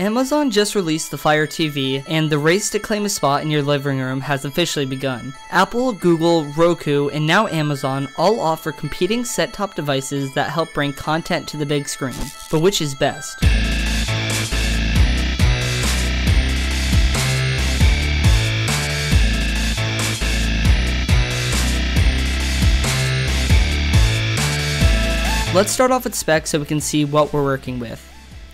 Amazon just released the Fire TV, and the race to claim a spot in your living room has officially begun. Apple, Google, Roku, and now Amazon all offer competing set top devices that help bring content to the big screen. But which is best? Let's start off with specs so we can see what we're working with.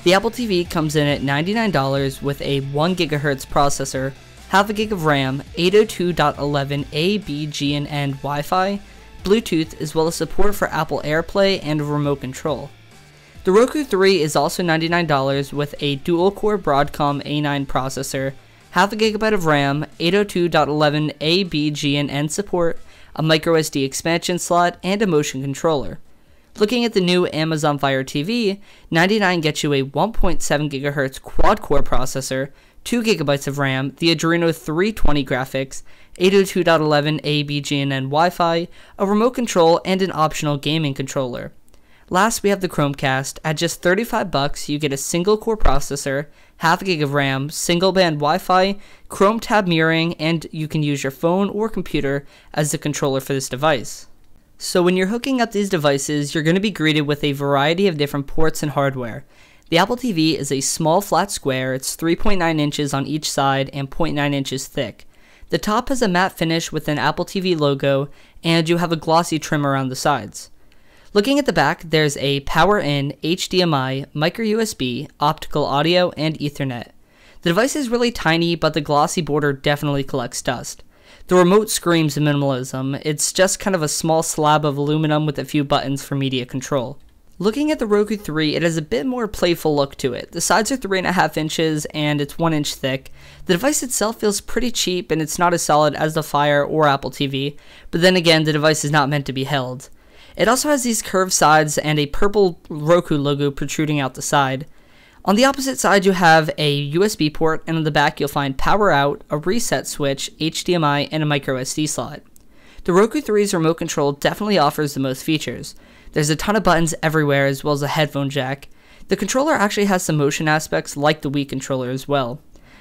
The Apple TV comes in at $99 with a 1 GHz processor, half a gig of RAM, 802.11a, b, g, and n Wi-Fi, Bluetooth, as well as support for Apple AirPlay and remote control. The Roku 3 is also $99 with a dual-core Broadcom A9 processor, half a gigabyte of RAM, 802.11a, b, g, and n support, a microSD expansion slot, and a motion controller. Looking at the new Amazon Fire TV, 99 gets you a 1.7 GHz quad core processor, 2 GB of RAM, the Adreno 320 graphics, 802.11a BGNN Wi-Fi, a remote control, and an optional gaming controller. Last, we have the Chromecast. At just 35 bucks, you get a single core processor, half a gig of RAM, single band Wi-Fi, Chrome tab mirroring, and you can use your phone or computer as the controller for this device. So when you're hooking up these devices, you're going to be greeted with a variety of different ports and hardware. The Apple TV is a small flat square, it's 3.9 inches on each side and 0.9 inches thick. The top has a matte finish with an Apple TV logo, and you have a glossy trim around the sides. Looking at the back, there's a power in, HDMI, micro USB, optical audio, and Ethernet. The device is really tiny, but the glossy border definitely collects dust. The remote screams minimalism. It's just kind of a small slab of aluminum with a few buttons for media control. Looking at the Roku 3, it has a bit more playful look to it. The sides are 3.5 inches and it's 1 inch thick. The device itself feels pretty cheap and it's not as solid as the Fire or Apple TV, but then again, the device is not meant to be held. It also has these curved sides and a purple Roku logo protruding out the side. On the opposite side, you have a USB port, and on the back, you'll find power out, a reset switch, HDMI, and a micro SD slot. The Roku 3's remote control definitely offers the most features. There's a ton of buttons everywhere, as well as a headphone jack. The controller actually has some motion aspects like the Wii controller as well.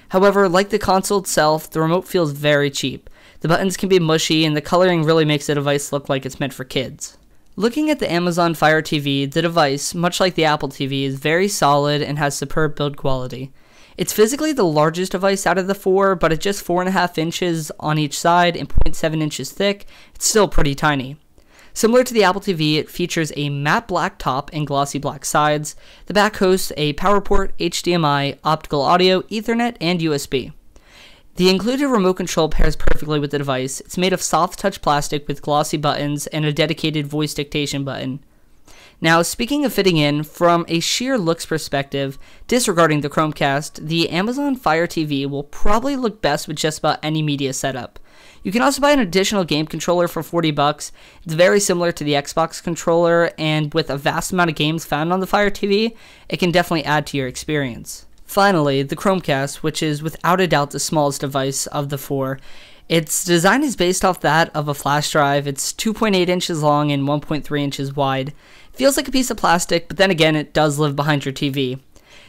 However, like the console itself, the remote feels very cheap. The buttons can be mushy, and the coloring really makes the device look like it's meant for kids. Looking at the Amazon Fire TV, the device, much like the Apple TV, is very solid and has superb build quality. It's physically the largest device out of the four, but at just 4.5 inches on each side and 0.7 inches thick, it's still pretty tiny. Similar to the Apple TV, it features a matte black top and glossy black sides. The back hosts a power port, HDMI, optical audio, Ethernet, and USB. The included remote control pairs perfectly with the device. It's made of soft touch plastic with glossy buttons and a dedicated voice dictation button. Now, speaking of fitting in, from a sheer looks perspective, disregarding the Chromecast, the Amazon Fire TV will probably look best with just about any media setup. You can also buy an additional game controller for 40 bucks. It's very similar to the Xbox controller, and with a vast amount of games found on the Fire TV, it can definitely add to your experience. Finally, the Chromecast, which is without a doubt the smallest device of the four. Its design is based off that of a flash drive. It's 2.8 inches long and 1.3 inches wide. Feels like a piece of plastic, but then again, it does live behind your TV.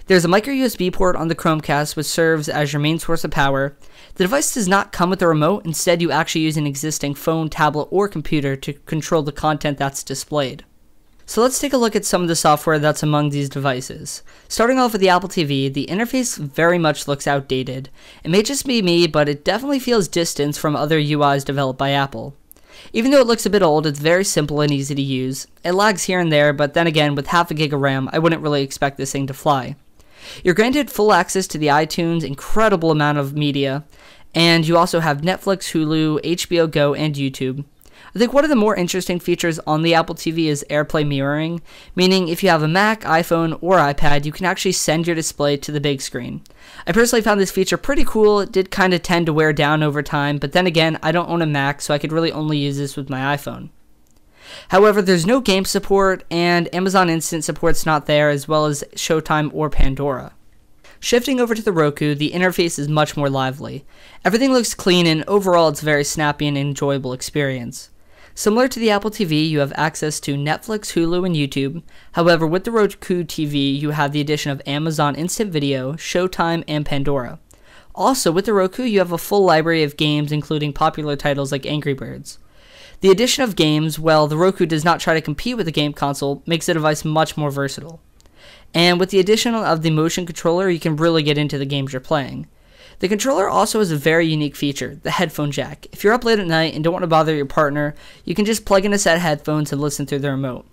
There's a micro USB port on the Chromecast which serves as your main source of power. The device does not come with a remote, instead, you actually use an existing phone, tablet, or computer to control the content that's displayed. So let's take a look at some of the software that's among these devices. Starting off with the Apple TV, the interface very much looks outdated. It may just be me, but it definitely feels distant from other UIs developed by Apple. Even though it looks a bit old, it's very simple and easy to use. It lags here and there, but then again, with half a gig of RAM, I wouldn't really expect this thing to fly. You're granted full access to the iTunes, incredible amount of media, and you also have Netflix, Hulu, HBO Go, and YouTube. I think one of the more interesting features on the Apple TV is AirPlay mirroring, meaning if you have a Mac, iPhone, or iPad, you can actually send your display to the big screen. I personally found this feature pretty cool. It did kind of tend to wear down over time, but then again, I don't own a Mac, so I could really only use this with my iPhone. However, there's no game support, and Amazon Instant support's not there, as well as Showtime or Pandora. Shifting over to the Roku, the interface is much more lively. Everything looks clean, and overall, it's a very snappy and enjoyable experience. Similar to the Apple TV, you have access to Netflix, Hulu, and YouTube. However, with the Roku TV, you have the addition of Amazon Instant Video, Showtime, and Pandora. Also, with the Roku, you have a full library of games, including popular titles like Angry Birds. The addition of games, well, the Roku does not try to compete with the game console, makes the device much more versatile. And with the addition of the motion controller, you can really get into the games you're playing. The controller also has a very unique feature, the headphone jack. If you're up late at night and don't want to bother your partner, you can just plug in a set of headphones and listen through the remote.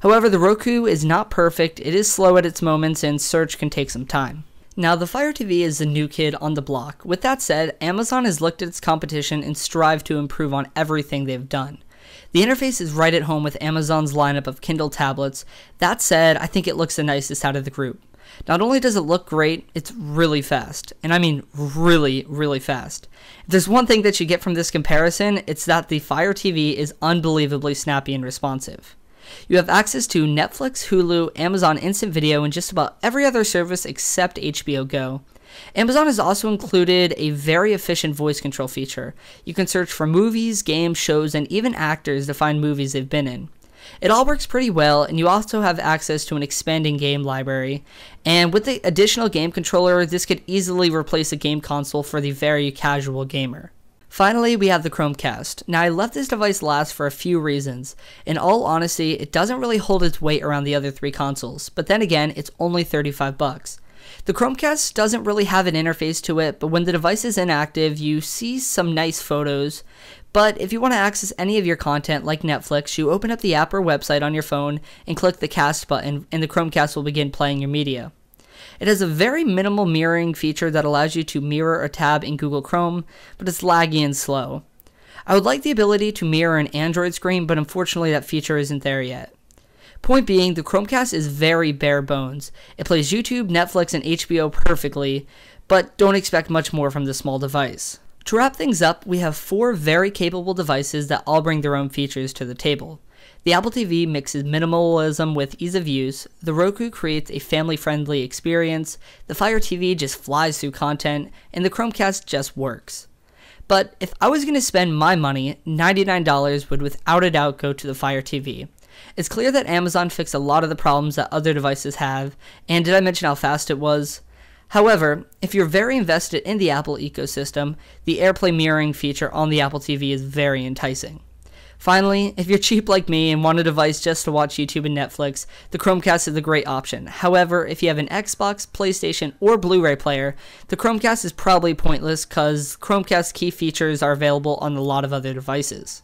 However, the Roku is not perfect, it is slow at its moments, and search can take some time. Now, the Fire TV is the new kid on the block. With that said, Amazon has looked at its competition and strived to improve on everything they've done. The interface is right at home with Amazon's lineup of Kindle tablets. That said, I think it looks the nicest out of the group. Not only does it look great, it's really fast. And I mean really, really fast. If there's one thing that you get from this comparison, it's that the Fire TV is unbelievably snappy and responsive. You have access to Netflix, Hulu, Amazon Instant Video, and just about every other service except HBO Go. Amazon has also included a very efficient voice control feature. You can search for movies, games, shows, and even actors to find movies they've been in. It all works pretty well, and you also have access to an expanding game library. And with the additional game controller, this could easily replace a game console for the very casual gamer. Finally, we have the Chromecast. Now, I left this device last for a few reasons. In all honesty, it doesn't really hold its weight around the other three consoles, but then again, it's only 35 bucks. The Chromecast doesn't really have an interface to it, but when the device is inactive, you see some nice photos. But if you want to access any of your content like Netflix, you open up the app or website on your phone and click the cast button, and the Chromecast will begin playing your media. It has a very minimal mirroring feature that allows you to mirror a tab in Google Chrome, but it's laggy and slow. I would like the ability to mirror an Android screen, but unfortunately that feature isn't there yet. Point being, the Chromecast is very bare bones. It plays YouTube, Netflix, and HBO perfectly, but don't expect much more from this small device. To wrap things up, we have four very capable devices that all bring their own features to the table. The Apple TV mixes minimalism with ease of use, the Roku creates a family friendly experience, the Fire TV just flies through content, and the Chromecast just works. But if I was going to spend my money, $99 would without a doubt go to the Fire TV. It's clear that Amazon fixed a lot of the problems that other devices have, and did I mention how fast it was? However, if you're very invested in the Apple ecosystem, the AirPlay mirroring feature on the Apple TV is very enticing. Finally, if you're cheap like me and want a device just to watch YouTube and Netflix, the Chromecast is a great option. However, if you have an Xbox, PlayStation, or Blu ray player, the Chromecast is probably pointless because Chromecast key features are available on a lot of other devices.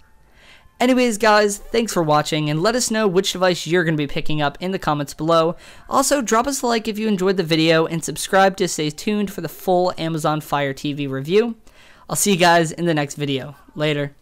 Anyways, guys, thanks for watching, and let us know which device you're going to be picking up in the comments below. Also, drop us a like if you enjoyed the video, and subscribe to stay tuned for the full Amazon Fire TV review. I'll see you guys in the next video. Later.